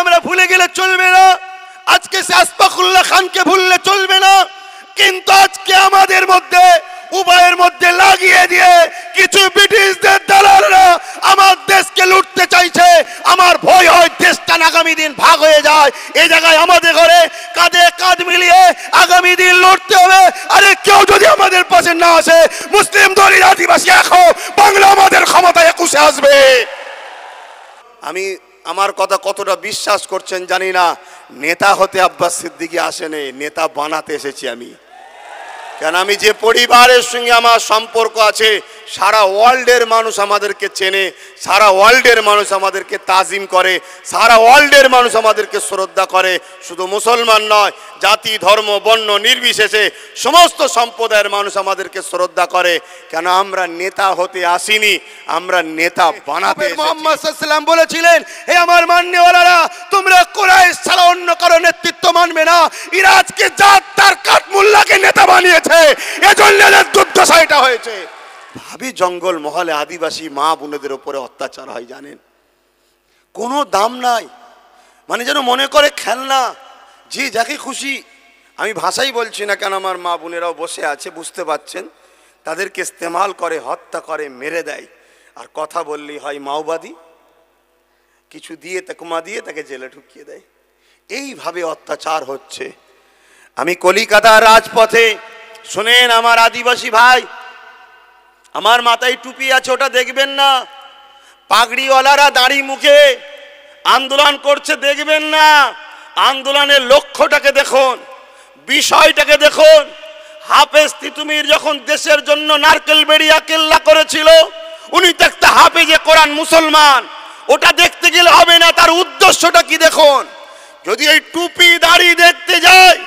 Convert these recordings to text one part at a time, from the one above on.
আমরা ভুলে গেলে চলবে না। আজকে সে আসফাকুল্লাহ খানকে ভুললে চলবে না। কিন্তু আজকে আমাদের মধ্যে, উভয়ের মধ্যে লাগিয়ে দিয়ে কিছু ব্রিটিশদের দালালরা আমার দেশকে লুটতে চাইছে। আমার ভয় হয় দেশটা আগামী দিন ভাগ হয়ে যায়। এই জায়গায় আমাদের ঘরে কাঁধে কাঁধ মিলিয়ে আগামী দিন লড়তে হবে। আরে কেউ যদি আমাদের পাশে না আসে, মুসলিম দলিত আদিবাসী এখন বাংলা আমাদের ক্ষমতায় একুশে আসবে। আমি আমার কথা কতটা বিশ্বাস করছেন জানি না। নেতা হতে আব্বাস সিদ্দিকি আসেনি, নেতা বানাতে এসেছি আমি। কেন আমি যে পরিবারের সঙ্গে আমার সম্পর্ক আছে সারা ওয়ার্ল্ডের মানুষ আমাদেরকে চেনে সারা ওয়ার্ল্ডের মানুষ আমাদেরকে তাজিম করে সারা ওয়ার্ল্ডের মানুষ আমাদেরকে শ্রদ্ধা করে। শুধু মুসলমান নয় জাতি ধর্ম বর্ণ নির্বিশেষে সমস্ত সম্প্রদায়ের মানুষ আমাদেরকে শ্রদ্ধা করে। কেন আমরা নেতা হতে আসিনি আমরা নেতা বানাতে মোহাম্মদ সাল্লাম বলেছিলেন হে আমার মান্যওয়ালারা তোমরা কোরআশ ছাড়া অন্য কারও নেতৃত্ব মানবে না। ইরাজকে জাত তার কাঠমুল্লাকে নেতা বানিয়েছে এজন্য এদের দুর্দশা এটা হয়েছে। ভাবি জঙ্গল মহলে আদিবাসী মা বোনেদের ওপরে অত্যাচার হয়, জানেন? কোনো দাম নাই। মানে যেন মনে করে খেলনা, যে যাকে খুশি। আমি ভাষাই বলছি না কেন আমার মা বোনেরাও বসে আছে, বুঝতে পাচ্ছেন তাদেরকে ইস্তেমাল করে, হত্যা করে, মেরে দেয়। আর কথা বললেই হয় মাওবাদী। কিছু দিয়ে তাকুমা দিয়ে তাকে জেলে ঢুকিয়ে দেয়। এইভাবে অত্যাচার হচ্ছে। আমি কলিকাতার রাজপথে, শোনেন আমার আদিবাসী ভাই আমার মাথায় টুপি আছে, ওটা দেখবেন না। পাগড়িওয়ালারা দাড়ি মুখে আন্দোলন করছে, দেখবেন না। আন্দোলনের লক্ষ্যটাকে দেখুন, বিষয়টাকে দেখুন। হাফেজ তিতুমির যখন দেশের জন্য নারকেল বেড়িয়া কেল্লা করেছিল, উনি তো একটা হাফেজে কোরআন মুসলমান। ওটা দেখতে গেলে হবে না, তার উদ্দেশ্যটা কি দেখুন? যদি এই টুপি দাড়ি দেখতে যায়,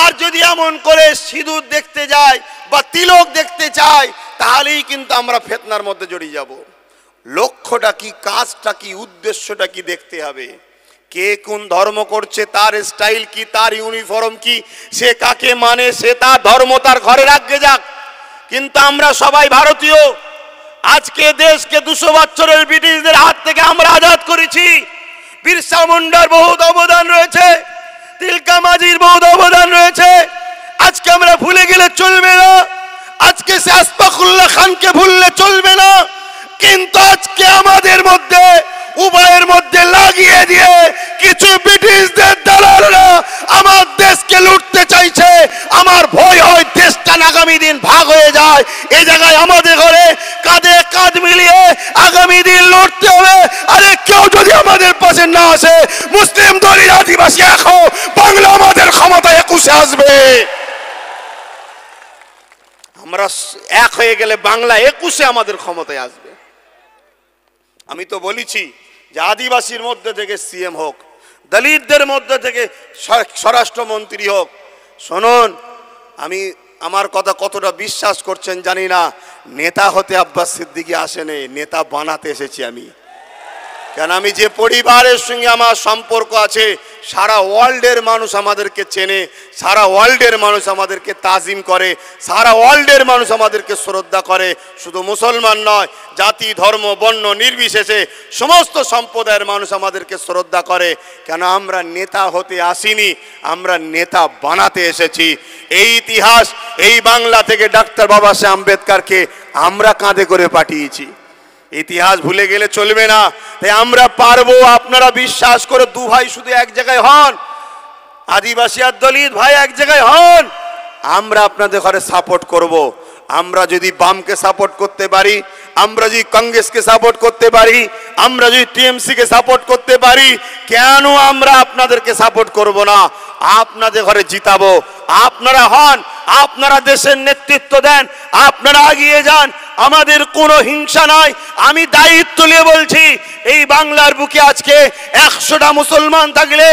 আর যদি এমন করে সিঁদুর দেখতে যায় বা তিলক দেখতে চায় তাহলেই কিন্তু আমরা ফেতনার মধ্যে জড়িয়ে যাব। লক্ষ্যটা কি, কাজটা কি, উদ্দেশ্যটা কি দেখতে হবে। কে কোন ধর্ম করছে, তার স্টাইল কি, তার ইউনিফর্ম কি, সে কাকে মানে সে তার ধর্ম তার ঘরে রাখবে যাক। কিন্তু আমরা সবাই ভারতীয়। আজকে দেশকে দুশো বছরের ব্রিটিশদের হাত থেকে আমরা আজাদ করেছি। বিরসা মুন্ডার বহুত অবদান রয়েছে। তিলকা মাঝির বহুত অবদান রয়েছে। আজকে আমরা ভুলে গেলে চলবে না। আজকে সে আসফাকুল্লাহ খানকে ভুললে চলবে না, কিন্তু আজকে আমাদের মধ্যে, উভয়ের মধ্যে লাগিয়ে দিয়ে কিছু ব্রিটিশদের দালালরা আমার দেশকে লুটতে চাইছে। আমার ভয় হয় দেশটা আগামী দিন ভাগ হয়ে যায়। এই জায়গায় আমাদের ঘরে কাঁধে কাঁধ মিলিয়ে আগামী দিন লড়তে হবে। আরে কেউ যদি আমাদের পাশে না আসে, মুসলিম দলিত আদিবাসী এখন বাংলা আমাদের ক্ষমতায় একুশে আসবে। আমরা এক হয়ে গেলে বাংলা একুশে আমাদের ক্ষমতায় আসবে। আমি তো বলেছি যে আদিবাসীর মধ্যে থেকে সিএম হোক, দলিতদের মধ্যে থেকে স্বরাষ্ট্রমন্ত্রী হোক, শুনুন, আমি আমার কথা কতটা বিশ্বাস করছেন জানি না, নেতা হতে আব্বাস সিদ্দিকি আসেনি, নেতা বানাতে এসেছি আমি। কেন আমি যে পরিবারের সঙ্গে আমার সম্পর্ক আছে, সারা ওয়ার্ল্ডের মানুষ আমাদেরকে চেনে, সারা ওয়ার্ল্ডের মানুষ আমাদেরকে তাজিম করে, সারা ওয়ার্ল্ডের মানুষ আমাদেরকে শ্রদ্ধা করে। শুধু মুসলমান নয়, জাতি, ধর্ম, বর্ণ, নির্বিশেষে সমস্ত সম্প্রদায়ের মানুষ আমাদেরকে শ্রদ্ধা করে। কেন আমরা নেতা হতে আসিনি, আমরা নেতা বানাতে এসেছি। এই ইতিহাস, এই বাংলা থেকে ডাক্তার বাবা সাহেব আম্বেদকারকে আমরা কাঁধে করে পাঠিয়েছি। ইতিহাস ভুলে গেলে চলবে না। তাই আমরা পারব, আপনারা বিশ্বাস করে দু ভাই শুধু এক জায়গায় হন। আদিবাসী আর দলিত ভাই এক জায়গায় হন। আমরা আপনাদের ঘরে সাপোর্ট করব। আমরা যদি বামকে সাপোর্ট করতে পারি, আমরা যদি কংগ্রেসকে সাপোর্ট করতে পারি, আমরা যদি টিএমসি কে সাপোর্ট করতে পারি, কেন আমরা আপনাদেরকে সাপোর্ট করব না? আপনাদের ঘরে জিতাবো। আপনারা হন, আপনারা দেশের নেতৃত্ব দেন, আপনারা এগিয়ে যান। আমাদের কোনো হিংসা নাই। আমি দায়িত্ব নিয়ে বলছি, এই বাংলার বুকে আজকে একশোটা মুসলমান থাকলে,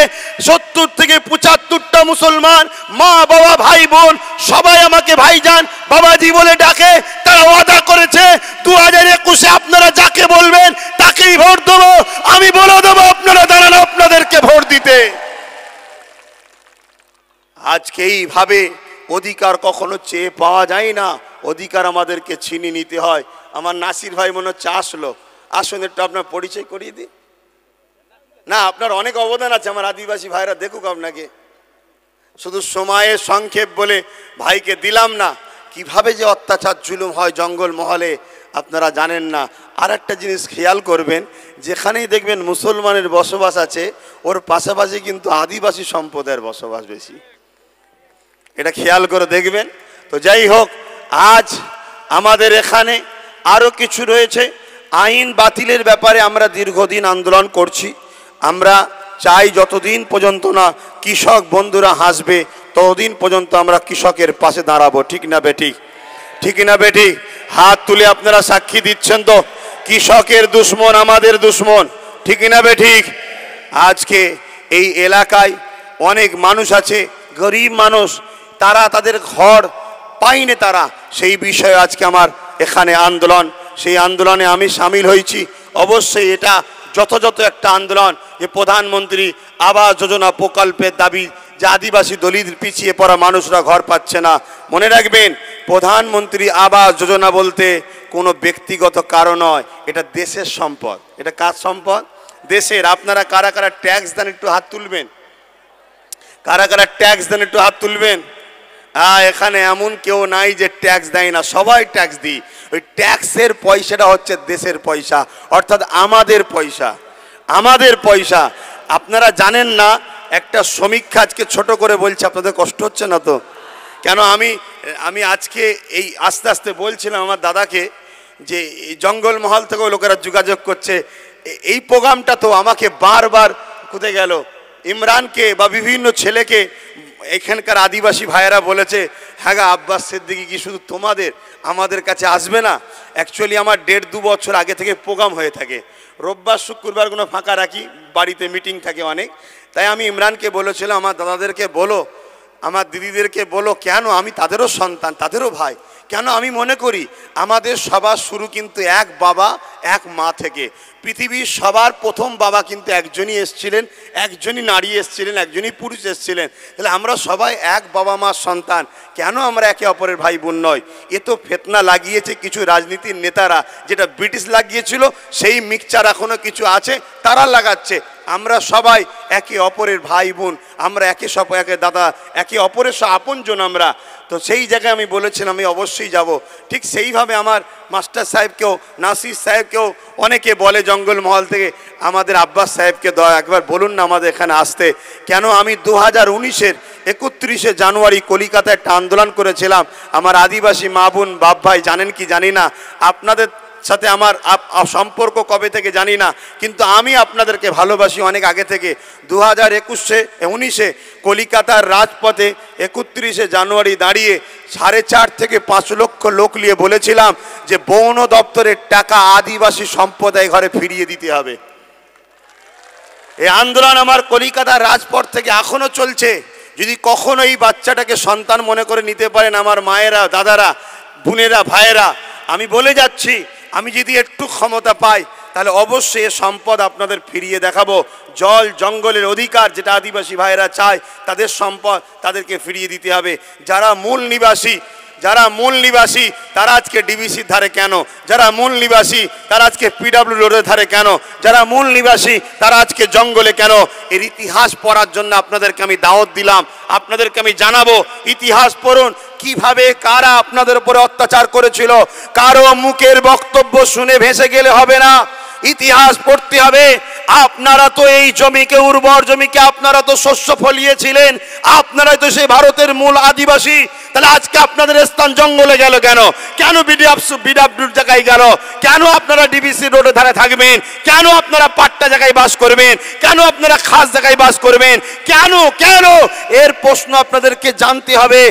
সত্তর থেকে পঁচাত্তরটা মুসলমান মা, বাবা, ভাই, বোন, সবাই আমাকে ভাইজান, বাবাজি বলে ডাকে, তারা ওয়াদা করেছে দু হাজার একুশে আপনারা যাকে বলবেন, তাকেই ভোট দেবো। আমি বলে দেবো, আপনারা দাঁড়ান, আপনাদেরকে ভোট দিতে। আজকে এইভাবে অধিকার কখনো চেয়ে পাওয়া যায় না। অধিকার আমাদেরকে ছিনিয়ে নিতে হয়। আমার নাসির ভাই মনে হচ্ছে আসলো। আসুন, একটু আপনার পরিচয় করিয়ে দিই। না, আপনার অনেক অবদান আছে। আমার আদিবাসী ভাইরা দেখুক আপনাকে। শুধু সময়ের সংক্ষেপ বলে ভাইকে দিলাম না। কীভাবে যে অত্যাচার জুলুম হয় জঙ্গল মহলে, আপনারা জানেন না। আর একটা জিনিস খেয়াল করবেন, যেখানেই দেখবেন মুসলমানের বসবাস আছে, ওর পাশাপাশি কিন্তু আদিবাসী সম্প্রদায়ের বসবাস বেশি। এটা খেয়াল করে দেখবেন। তো যাই হোক, আজ আমাদের এখানে আরও কিছু রয়েছে। আইন বাতিলের ব্যাপারে আমরা দীর্ঘদিন আন্দোলন করছি। আমরা চাই যতদিন পর্যন্ত না কৃষক বন্ধুরা হাসবে ততদিন পর্যন্ত আমরা কৃষকের পাশে দাঁড়াবো, ঠিক না বেঠিক ঠিক না বেঠিক হাত তুলে আপনারা সাক্ষী দিচ্ছেন তো, কৃষকের দুশ্মন আমাদের দুশ্মন, ঠিক না বেঠিক আজকে এই এলাকায় অনেক মানুষ আছে, গরিব মানুষ, তারা তাদের ঘর পাইনি তারা। সেই বিষয়ে আজকে আমার এখানে আন্দোলন, সেই আন্দোলনে আমি সামিল হয়েছি। অবশ্যই এটা যথাযথ একটা আন্দোলন, যে প্রধানমন্ত্রী আবাস যোজনা প্রকল্পের দাবি যে আদিবাসী দলিত পিছিয়ে পড়া মানুষরা ঘর পাচ্ছে না। মনে রাখবেন, প্রধানমন্ত্রী আবাস যোজনা বলতে কোনো ব্যক্তিগত কারণ নয়, এটা দেশের সম্পদ। এটা কার সম্পদ? দেশের। আপনারা কারা কারা ট্যাক্স দেন একটু হাত তুলবেন? কারা কারা ট্যাক্স দেন একটু হাত তুলবেন? হ্যাঁ এখানে এমন কেউ নাই যে ট্যাক্স দেয় না, সবাই ট্যাক্স দিই। ওই ট্যাক্সের পয়সাটা হচ্ছে দেশের পয়সা, অর্থাৎ আমাদের পয়সা। আমাদের পয়সা। আপনারা জানেন না একটা সমীক্ষা আজকে ছোট করে বলছে, আপনাদের কষ্ট হচ্ছে না তো? কেন আমি আমি আজকে এই আস্তে আস্তে বলছিলাম আমার দাদাকে যে জঙ্গলমহল থেকেও লোকেরা যোগাযোগ করছে এই প্রোগ্রামটা তো আমাকে বারবার কোথায় গেল। ইমরানকে বা বিভিন্ন ছেলেকে এখানকার আদিবাসী ভাইয়েরা বলেছে হ্যাঁ গা আব্বাস সিদ্দিকি, কি শুধু তোমাদের, আমাদের কাছে আসবে না? অ্যাকচুয়ালি আমার দেড় দু বছর আগে থেকে প্রোগ্রাম হয়ে থাকে। রোববার, শুক্রবার কোনো ফাঁকা রাখি, বাড়িতে মিটিং থাকে অনেক। তাই আমি ইমরানকে বলেছিলাম, আমার দাদাদেরকে বলো, আমার দিদিদেরকে বলো, কেন আমি তাদেরও সন্তান, তাদেরও ভাই? কেন আমি মনে করি আমাদের সবার শুরু কিন্তু এক বাবা, এক মা থেকে। পৃথিবীর সবার প্রথম বাবা কিন্তু একজনই এসছিলেন, একজনই নারী এসছিলেন, একজনই পুরুষ এসছিলেন। তাহলে আমরা সবাই এক বাবা মার সন্তান, কেন আমরা একে অপরের ভাই বোন নয়? এ তো ফেতনা লাগিয়েছে কিছু রাজনীতির নেতারা, যেটা ব্রিটিশ লাগিয়েছিল, সেই মিক্সচার এখনও কিছু আছে, তারা লাগাচ্ছে। আমরা সবাই একে অপরের ভাই বোন, আমরা একে সব একে দাদা, একে অপরের সব আপনজন আমরা। তো সেই জায়গায় আমি বলেছিলাম, আমি অবশ্যই যাব। ঠিক সেইভাবে আমার মাস্টার সাহেবকেও, নাসির সাহেবকেও অনেকে বলে জঙ্গল মহল থেকে, আমাদের আব্বাস সাহেবকে দয়া, একবার বলুন না আমাদের এখানে আসতে। কেন আমি দু হাজার উনিশের একত্রিশে জানুয়ারি কলিকাতায় একটা আন্দোলন করেছিলাম। আমার আদিবাসী মা বোন, বাপ ভাই জানেন কি জানি না। আপনাদের সাথে আমার সম্পর্ক কবে থেকে জানি না, কিন্তু আমি আপনাদেরকে ভালোবাসি অনেক আগে থেকে। দু হাজার একুশে, উনিশে কলিকাতার রাজপথে, একত্রিশে জানুয়ারি দাঁড়িয়ে সাড়ে চার থেকে পাঁচ লক্ষ লোক নিয়ে বলেছিলাম যে বন দপ্তরের টাকা আদিবাসী সম্প্রদায় ঘরে ফিরিয়ে দিতে হবে। এই আন্দোলন আমার কলিকাতার রাজপথ থেকে এখনও চলছে। যদি কখনো এই বাচ্চাটাকে সন্তান মনে করে নিতে পারেন আমার মায়েরা, দাদারা, বোনেরা, ভাইয়েরা আমি বলে যাচ্ছি, আমি যদি একটু ক্ষমতা পাই, তাহলে অবশ্যই এ সম্পদ আপনাদের ফিরিয়ে দেখাবো। জল জঙ্গলের অধিকার যেটা আদিবাসী ভাইয়েরা চায়, তাদের সম্পদ তাদেরকে ফিরিয়ে দিতে হবে। যারা মূল নিবাসী যারা মূল নিবাসী, তারা আজকে ডিবিসির ধারে কেন? যারা মূল নিবাসী, তারা আজকে পিডাব্লিউ রোডের ধারে কেন? যারা মূল নিবাসী, তারা আজকে জঙ্গলে কেন? এর ইতিহাস পড়ার জন্য আপনাদেরকে আমি দাওয়াত দিলাম। আপনাদেরকে আমি জানাব, ইতিহাস পড়ুন, কীভাবে কারা আপনাদের উপরে অত্যাচার করেছিল? কারও মুখের বক্তব্য শুনে ভেসে গেলে হবে না। ইতিহাস পড়তে হবে, আপনারা তো এই জমিকে, উর্বর জমিকে আপনারা তো শস্য ফলিয়েছিলেন। আপনারাই তো সেই ভারতের মূল আদিবাসী। তাহলে আজকে আপনাদের স্থান জঙ্গলে গেল কেন? কেন বিডাব্লিউর জায়গায় গেল? কেন আপনারা ডিবিসি রোডের ধারে থাকবেন? কেন আপনারা পাট্টা জায়গায় বাস করবেন? কেন আপনারা খাস জায়গায় বাস করবেন? কেন কেন? এর প্রশ্ন আপনাদেরকে জানতে হবে।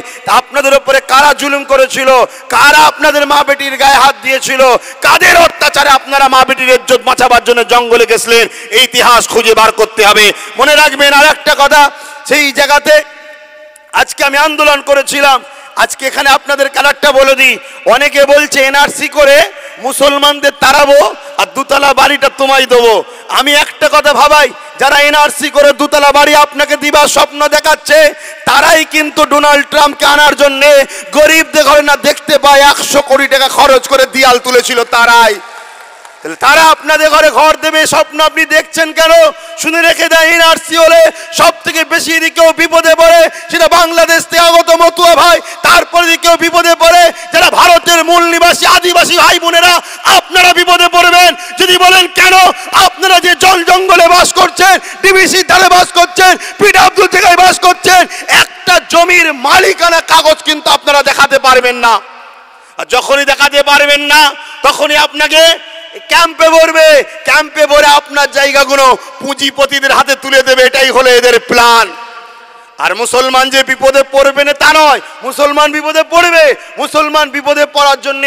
আপনাদের উপরে কারা জুলুম করেছিল? কারা আপনাদের মা বেটির গায়ে হাত দিয়েছিল? কাদের অত্যাচারে আপনারা মা বেটির ইজ্জত বাঁচাবার জন্য জঙ্গলে গেছিলেন? ইতিহাস খুঁজে বার করতে হবে। মনে রাখবেন আর একটা কথা, সেই জায়গাতে আজকে আমি আন্দোলন করেছিলাম। আজকে এখানে আপনাদের কালারটা বলে দিই। অনেকে বলছে এনআরসি করে মুসলমানদের তাড়াবো আর দুতলা বাড়িটা তোমায় দেবো। আমি একটা কথা ভাবাই, যারা এনআরসি করে দুতলা বাড়ি আপনাকে দিবার স্বপ্ন দেখাচ্ছে, তারাই কিন্তু ডোনাল্ড ট্রাম্পকে আনার জন্যে গরিবদের ঘরে না দেখতে পায় একশো কোটি টাকা খরচ করে দিয়াল তুলেছিল তারাই। তাহলে তারা আপনাদের ঘরে ঘর দেবে, স্বপ্ন আপনি দেখছেন কেন? শুনে রেখে দেয় এনআরসি হলে সব থেকে বেশি যদি কেউ বিপদে পড়ে, সেটা বাংলাদেশ থেকে আগত মতুয়া ভাই, তারপরে যদি কেউ বিপদে পড়ে, যারা ভারতের মূল নিবাসী, আদিবাসী ভাই বোনেরা, আপনারা বিপদে পড়বেন। যদি বলেন কেন? আপনারা যে জল জঙ্গলে বাস করছেন, ডিবিসি ধারে বাস করছেন পিডাব্লিউ জায়গায় বাস করছেন, একটা জমির মালিকানা কাগজ কিন্তু আপনারা দেখাতে পারবেন না। আর যখনই দেখাতে পারবেন না, তখনই আপনাকে ক্যাম্পে ভরবে ক্যাম্পে ভরে আপনার জায়গাগুলো পুঁজিপতিদের হাতে তুলে দেবে এটাই হলো এদের প্ল্যান আর মুসলমান যে বিপদে পড়বে না তা নয়, মুসলমান বিপদে পড়বে। মুসলমান বিপদে পড়ার জন্য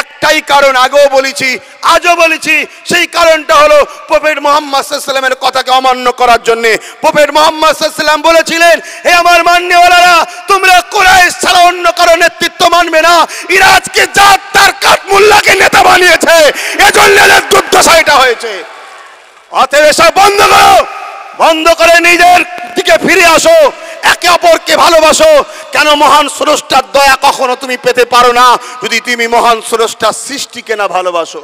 একটাই কারণ আগেও বলেছি, আজও বলেছি, সেই কারণটা হলো প্রফেট মোহাম্মদ সাল্লামের কথাকে অমান্য করার জন্য। প্রফেট মোহাম্মদ সাল্লাম বলেছিলেন, হে আমার মান্যওয়ালারা, তোমরা কোরআশ ছাড়া অন্য কারও নেতৃত্ব মানবে না। ইরাজকে জাত, তার কাঠমুল্লাকে নেতা বানিয়েছে। এজন্য এদের দুর্দশা এটা হয়েছে। অতএব এসব বন্ধ করো। বন্ধ করে নিজের দিকে ফিরে আসো। একে অপরকে ভালোবাসো, কেন মহান স্রষ্টার দয়া কখনো তুমি পেতে পারো না? যদি তুমি মহান স্রষ্টার সৃষ্টিকে না ভালোবাসো।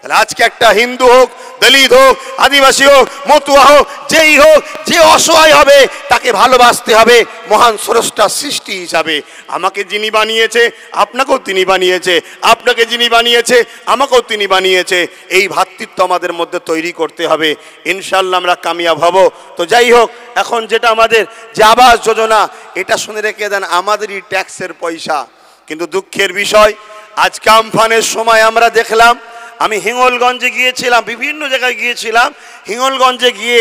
তাহলে আজকে একটা হিন্দু হোক, দলিত হোক, আদিবাসী হোক, মতুয়া হোক, যেই হোক, যে অসহায় হবে, তাকে ভালোবাসতে হবে মহান স্রষ্টার সৃষ্টি হিসাবে। আমাকে যিনি বানিয়েছে, আপনাকেও তিনি বানিয়েছে। আপনাকে যিনি বানিয়েছে, আমাকেও তিনি বানিয়েছে। এই ভ্রাতৃত্ব আমাদের মধ্যে তৈরি করতে হবে। ইনশাল্লাহ আমরা কামিয়াব হব। তো যাই হোক, এখন যেটা আমাদের, যে আবাস যোজনা, এটা শুনে রেখে দেন আমাদেরই ট্যাক্সের পয়সা। কিন্তু দুঃখের বিষয়, আজকে আমফানের সময় আমরা দেখলাম আমি হিঙ্গলগঞ্জে গিয়েছিলাম, বিভিন্ন জায়গায় গিয়েছিলাম। হিঙ্গলগঞ্জে গিয়ে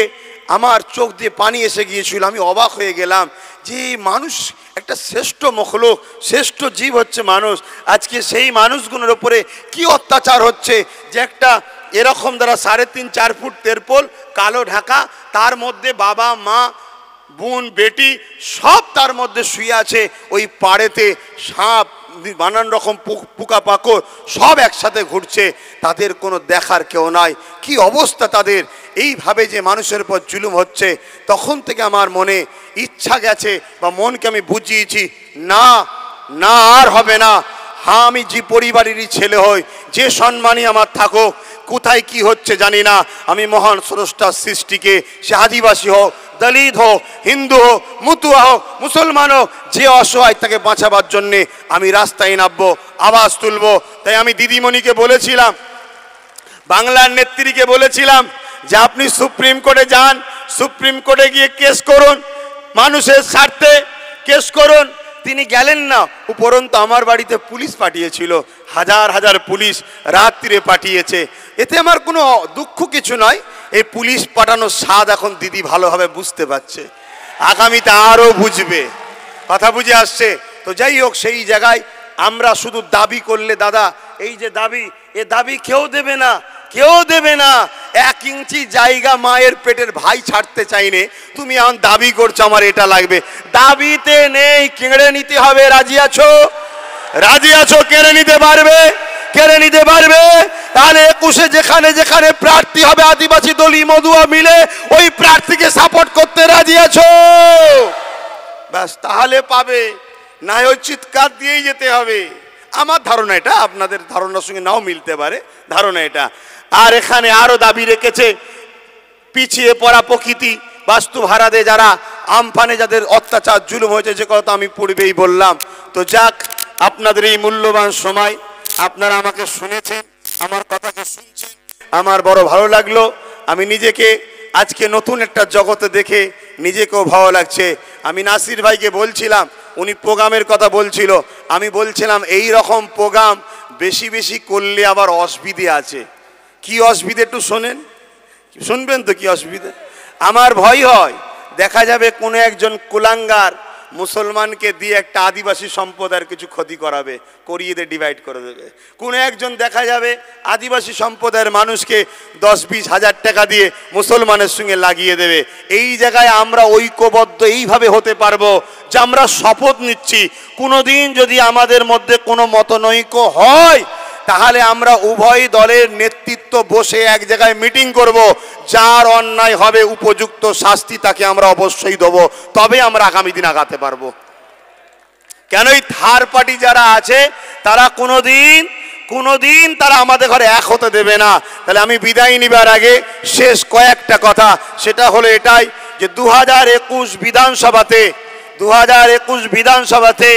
আমার চোখ দিয়ে পানি এসে গিয়েছিল, আমি অবাক হয়ে গেলাম যে মানুষ একটা শ্রেষ্ঠ মখলোক, শ্রেষ্ঠ জীব হচ্ছে মানুষ। আজকে সেই মানুষগুলোর ওপরে কি অত্যাচার হচ্ছে যে একটা এরকম দ্বারা সাড়ে তিন, চার ফুট তেরপোল, কালো ঢাকা, তার মধ্যে বাবা, মা, বোন, বেটি সব তার মধ্যে শুয়ে আছে ওই পাড়েতে সাপ নানান রকম পোকা পাকড় সব একসাথে ঘুরছে, তাদের কোনো দেখার কেউ নাই। কি অবস্থা তাদের? এইভাবে যে মানুষের উপর জুলুম হচ্ছে, তখন থেকে আমার মনে ইচ্ছা গেছে বা মনকে আমি বুঝিয়েছি, না না, আর হবে না। হ্যাঁ আমি যে পরিবারেরই ছেলে হই, যে সম্মানই আমার থাকুক, কোথায় কি হচ্ছে জানি না। আমি মহান স্রষ্টার সৃষ্টিকে, সে আদিবাসী হোক দলিত হোক, হিন্দু হোক, মুতুয়া হোক, মুসলমান হোক, যে অসহায় তাকে বাঁচাবার জন্যে আমি রাস্তায় নামবো, আওয়াজ তুলবো। তাই আমি দিদিমণিকে বলেছিলাম, বাংলার নেত্রীকে বলেছিলাম যে আপনি সুপ্রিম কোর্টে যান, সুপ্রিম কোর্টে গিয়ে কেস করুন, মানুষের স্বার্থে কেস করুন। তিনি গেলেন না। উপরন্তু আমার বাড়িতে পুলিশ পাঠিয়েছিল। হাজার হাজার পুলিশ রাত্রিরে পাঠিয়েছে। এতে আমার কোনো দুঃখ কিছু নয়। এই পুলিশ পাঠানোর স্বাদ এখন দিদি ভালোভাবে বুঝতে পারছে। আগামীতে আরও বুঝবে। কথা বুঝে আসছে। তো যাই হোক, সেই জায়গায় আমরা শুধু দাবি করলে, দাদা, এই যে দাবি, এ দাবি কেউ দেবে না। কেউ দেবে না। এক ইঞ্চি জায়গা মায়ের পেটের ভাই ছাড়তে চাইনে। তুমি এখন দাবি করছ আমার এটা লাগবে। দাবিতে নেই, কেড়ে নিতে হবে, রাজি আছো? রাজি আছো, কেড়ে নিতে পারবে? কেড়ে নিতে পারবে? তাহলে একুশে যেখানে যেখানে প্রার্থী হবে, আদিবাসী দলই মধুয়া মিলে, ওই প্রার্থীকে সাপোর্ট করতে রাজি আছো? ব্যাস, তাহলে পাবে। না ওই চিৎকার দিয়েই যেতে হবে। আমার ধারণা এটা, আপনাদের ধারণার সঙ্গে নাও মিলতে পারে। ধারণা এটা। আর এখানে আরও দাবি রেখেছে পিছিয়ে পড়া প্রকৃতি বাস্তু ভাড়াদে যারা আমফানে যাদের অত্যাচার, জুলুম হয়েছে, যে কথা আমি পূর্বেই বললাম। তো যাক, আপনাদের এই মূল্যবান সময়, আপনারা আমাকে শুনেছেন, আমার কথাকে শুনছেন, আমার বড় ভালো লাগল। আমি নিজেকে আজকে নতুন একটা জগতে দেখে নিজেকেও ভালো লাগছে। আমি নাসির ভাইকে বলছিলাম, উনি প্রোগ্রামের কথা বলছিল। আমি বলছিলাম এই রকম প্রোগ্রাম বেশি বেশি করলে আবার অসুবিধে আছে। কি অসুবিধে একটু শোনেন। শুনবেন তো কি অসুবিধা? আমার ভয় হয়, দেখা যাবে কোনো একজন কুলাঙ্গার মুসলমানকে দিয়ে একটা আদিবাসী সম্প্রদায়ের কিছু ক্ষতি করাবে, করিয়ে দিয়ে ডিভাইড করে দেবে। কোনো একজন দেখা যাবে আদিবাসী সম্প্রদায়ের মানুষকে দশ বিশ হাজার টাকা দিয়ে মুসলমানের সঙ্গে লাগিয়ে দেবে। এই জায়গায় আমরা ঐক্যবদ্ধ এইভাবে হতে পারব যে আমরা শপথ নিচ্ছি, কোনোদিন যদি আমাদের মধ্যে কোনো মতনৈক্য হয় তাহলে আমরা উভয় দলের নেতৃত্ব বসে এক জায়গায় মিটিং করব। যার অন্যায় হবে, উপযুক্ত শাস্তি তাকে আমরা অবশ্যই দেব। তবে আমরা আগামী দিন আগাতে পারব। কেন এই থার পার্টি যারা আছে, তারা কোনোদিন কোনোদিন তারা আমাদের ঘরে এক হতে দেবে না। তাহলে আমি বিদায় নিবার আগে শেষ কয়েকটা কথা। সেটা হলো এটাই যে দু হাজার একুশ বিধানসভাতে দু হাজার একুশ বিধানসভাতে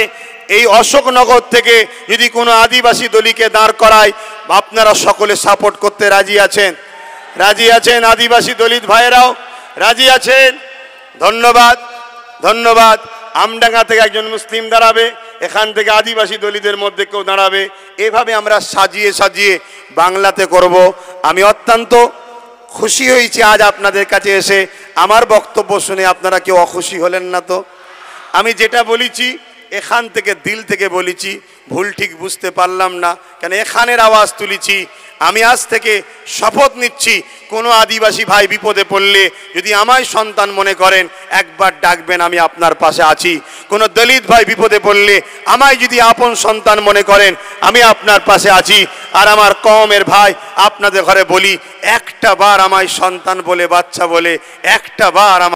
এই অশোকনগর থেকে যদি কোনো আদিবাসী দলিকে দাঁড় করায়, আপনারা সকলে সাপোর্ট করতে রাজি আছেন। রাজি আছেন আদিবাসী দলিত ভাইয়েরাও? রাজি আছেন? ধন্যবাদ ধন্যবাদ। আমডাঙ্গা থেকে একজন মুসলিম দাঁড়াবে, এখান থেকে আদিবাসী দলিতের মধ্যে কেউ দাঁড়াবে। এভাবে আমরা সাজিয়ে সাজিয়ে বাংলাতে করব। আমি অত্যন্ত খুশি হয়েছি আজ আপনাদের কাছে এসে। আমার বক্তব্য শুনে আপনারা কেউ অখুশি হলেন না তো? আমি যেটা বলেছি এখান থেকে দিল থেকে বলেছি, ভুল ঠিক বুঝতে পারলাম না, কেন এখানের আওয়াজ তুলেছি, আমি আজ থেকে শপথ নিচ্ছি, কোনো আদিবাসী ভাই বিপদে পড়লে যদি আমায় সন্তান মনে করেন, একবার ডাকবেন আমি আপনার পাশে আছি। কোনো দলিত ভাই বিপদে পড়লে আমায় যদি আপন সন্তান মনে করেন, আমি আপনার পাশে আছি। আর আমার কমের ভাই আপনাদের ঘরে বলি, একটা বার আমায় সন্তান বলে, বাচ্চা বলে, একটা বার আমার